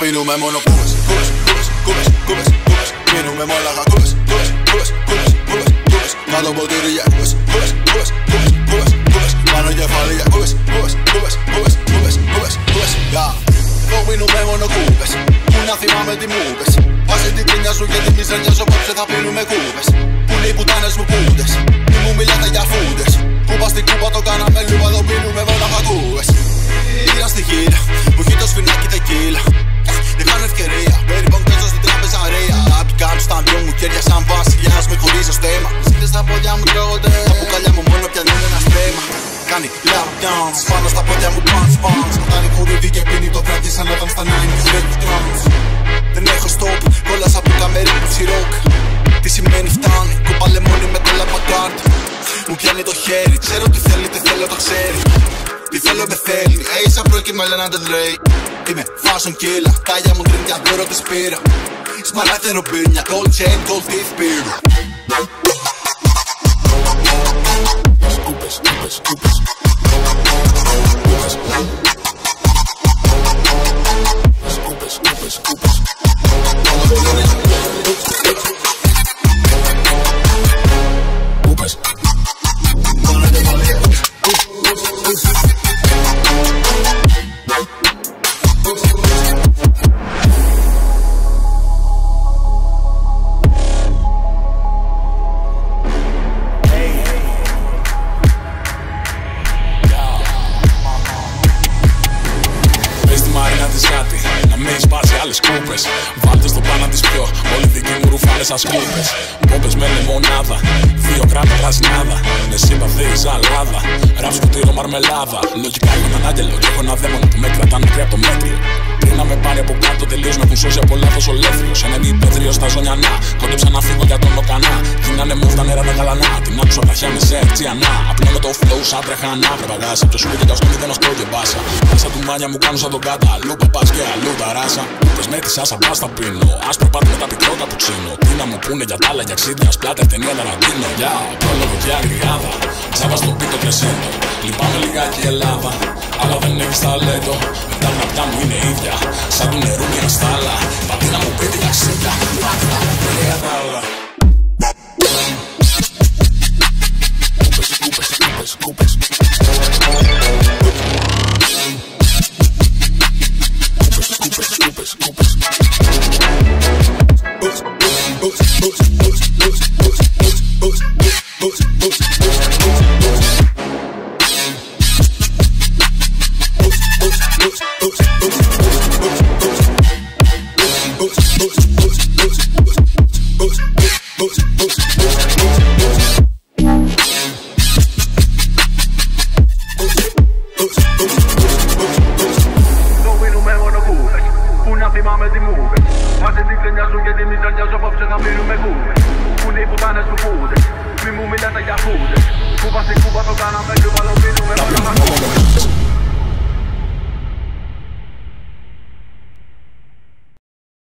πίνουμε μόνο κούβες Κούβες, κούβες, κούβες, κούβες, κούβες Πίνουμε μόλαγα κούβες, κούβες, κούβες, κούβες, κούβες, κούβες Κάτω ποτήρι για κούβες, κούβες, κούβες, κούβες, κούβες, κούβες Πάνω κεφάλι για κούβες, κούβες, κούβες, κούβες, κούβες, κούβες, κούβες Εδώ πίνουμε μόνο κούβες Πού να θυμάμαι τι μου είπες Βάζει την κρίνια σου και τη μιζέρια σου απόψε θα πίνουμε κούβες Πού λέει πουτάνες μου πούντες Μη μου μιλάτε για φούντες Κούβα στην κούβα το κάναμε πόδια μου τρώγονται, τα μπουκάλια μου μόνο πιανούν ένα στέμα Κάνει lap dance, πάνω στα πόδια μου bounce bounce Κατάνει κουρίδι και πίνει το βράδυ σαν όταν στα 90's Red drums Δεν έχω stop, κόλλασα από καμέρι που ροκ Τι σημαίνει φτάνει, κούπαλε μόνοι με το λαπακάρτ Μου πιάνει το χέρι, ξέρω τι θέλει, τι θέλω το ξέρει. Τι θέλω με θέλει, έισα πρόκει με λένε Dre Είμαι fashion killer, τάγια μου τρίνια δώρο της πήρα Σπαλάτερο πίνια, gold chain, gold teeth πήρα μην σπάσει άλλες κούπες. Βάλτε στο πάνω της πιο, όλοι δικοί μου ρουφάνε σαν σκούπες Κόπες με λεμονάδα, δύο κράτα πρασινάδα Με σύμπαθη η ζαλάδα, ραπ σκουτίρο μαρμελάδα. Λογικά έχω έναν άγγελο και έχω ένα δαίμονα που με κρατάνε πριν από το μέτριο Πριν να με πάρει από κάτω τελείως με έχουν σώσει από λάθος ολέθριος Ένα υπέδριο στα ζωνιανά, κόντεψα να φύγω για τον Οκανά. Γίνανε μου τα νερά τα καλανά, την άκουσα τα χέρια με σε τσιανά Απλώνω το flow σαν τρεχανά, πρεπαγάσα Ποιος σου και τα σκόνη δεν ασκώ και μπάσα. Πάσα του μάνια μου κάνω σαν τον κάτα, αλλού παπάς και αλλού. τα ράσα Πες με τη σάσα πας τα πίνω, άσπρο πάτε με τα πικρό καπουτσίνο Τι να μου πούνε για τα άλλα για ξύδια, σπλάτερ ταινία ταραντίνο. Για πρόλογο και αγριάδα, τσάβα στο πίτο κρεσέντο Λυπάμαι λιγάκι η Ελλάδα, αλλά δεν έχεις ταλέντο. Με τα γραπτά μου είναι ίδια, σαν του νερού και ένα στάλα Το την κρίνια σου και τη μιζέρια σου απόψε να πίνουμε κούβες Πού είναι οι πουτάνες που φούντες Μη μου μιλάτε για φούντες Κούβα στην κούβα το κάναμε και